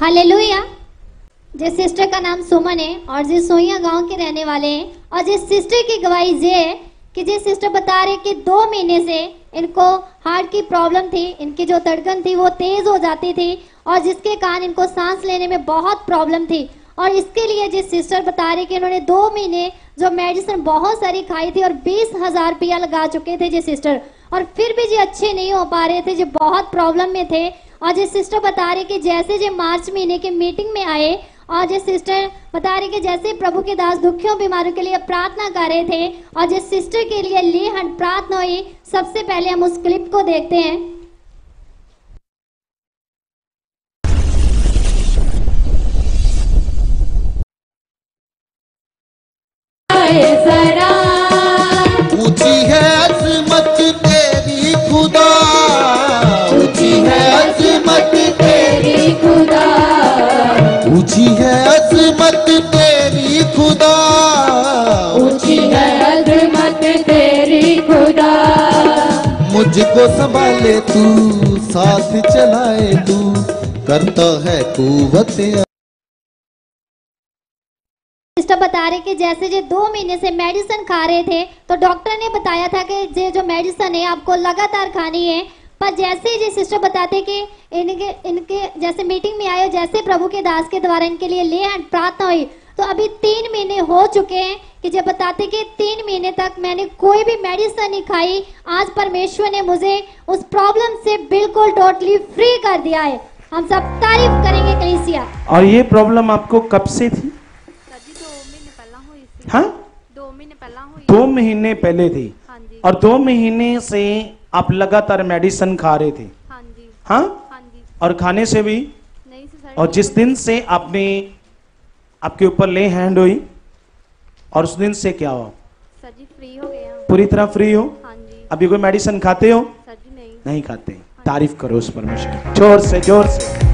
Hallelujah. जिस sister का नाम सुमन है और जिस सोइया गाँव के रहने वाले हैं और जिस सिस्टर की गवाही ये है कि जिस सिस्टर बता रहे कि दो महीने से इनको हार्ट की प्रॉब्लम थी, इनकी जो धड़कन थी वो तेज हो जाती थी और जिसके कारण इनको सांस लेने में बहुत प्रॉब्लम थी। और इसके लिए जिस सिस्टर बता रही कि इन्होंने दो महीने जो मेडिसिन बहुत सारी खाई थी और बीस हज़ार रुपया लगा चुके थे जिस सिस्टर और फिर भी जी अच्छे नहीं हो पा रहे थे, जो बहुत प्रॉब्लम में थे और जैसे सिस्टर बता रहे कि जैसे जो मार्च महीने के मीटिंग में आए, और जैसे सिस्टर बता रहे कि जैसे प्रभु के दास दुखियों, बीमारों के लिए प्रार्थना कर रहे थे, और जिस सिस्टर के लिए ली हंड प्रार्थना हुई, सबसे पहले हम उस क्लिप को देखते हैं। ऊँची है अजमत तेरी खुदा। ऊँची है अजमत तेरी खुदा। मुझको संभाले तू साथ चलाए तू करता है कुवत। सिस्टर बता रहे कि जैसे जो दो महीने से मेडिसिन खा रहे थे तो डॉक्टर ने बताया था कि ये जो मेडिसिन है आपको लगातार खानी है। पर जैसे ही सिस्टर बताते कि इनके इनके जैसे मीटिंग में आए जैसे प्रभु के दास के द्वारा इनके लिए ले एंड प्रार्थना हुई। तो अभी तीन महीने हो चुके हैं कि जब बताते कि तीन महीने तक मैंने कोई भी मेडिसिन नहीं खाई आज परमेश्वर ने मुझे उस प्रॉब्लम से बिल्कुल टोटली फ्री कर दिया है। हम सब तारीफ़ करेंगे कलिसिया। और ये प्रॉब्लम आपको कब से थी? हाँ? दो महीने पहला दो महीने पहले थी। हाँ और दो महीने से आप लगातार मेडिसिन खा रहे थे। हाँ जी। हाँ? और खाने से भी? नहीं और जिस दिन से आपने आपके ऊपर ले हैंड हुई और उस दिन से क्या हो जी फ्री हो गया। पूरी तरह फ्री हो? हाँ जी। अभी कोई मेडिसिन खाते हो? नहीं। नहीं खाते। हाँ तारीफ़ करो उस परमेश्वर ज़ोर से ज़ोर से।